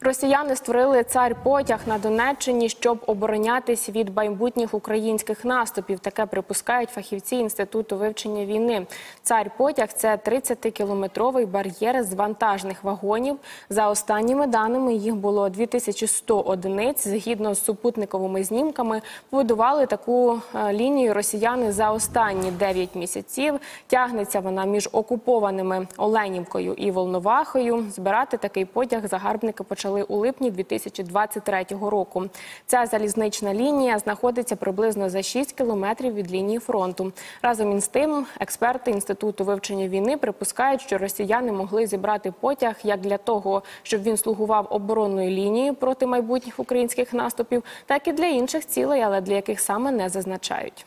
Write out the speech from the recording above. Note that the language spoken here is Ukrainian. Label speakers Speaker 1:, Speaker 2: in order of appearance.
Speaker 1: Росіяни створили цар потяг на Донеччині, щоб оборонятись від майбутніх українських наступів. Таке припускають фахівці інституту вивчення війни. Цар потяг це 30-кілометровий бар'єр з вантажних вагонів. За останніми даними їх було 2100 одиниць. Згідно з супутниковими знімками, побудували таку е, лінію росіяни за останні 9 місяців. Тягнеться вона між окупованими Оленівкою і Волновахою. Збирати такий потяг загарбники почали у липні 2023 року. Ця залізнична лінія знаходиться приблизно за 6 кілометрів від лінії фронту. Разом із тим, експерти інституту вивчення війни припускають, що росіяни могли зібрати потяг як для того, щоб він слугував оборонною лінією проти майбутніх українських наступів, так і для інших цілей, але для яких саме не зазначають.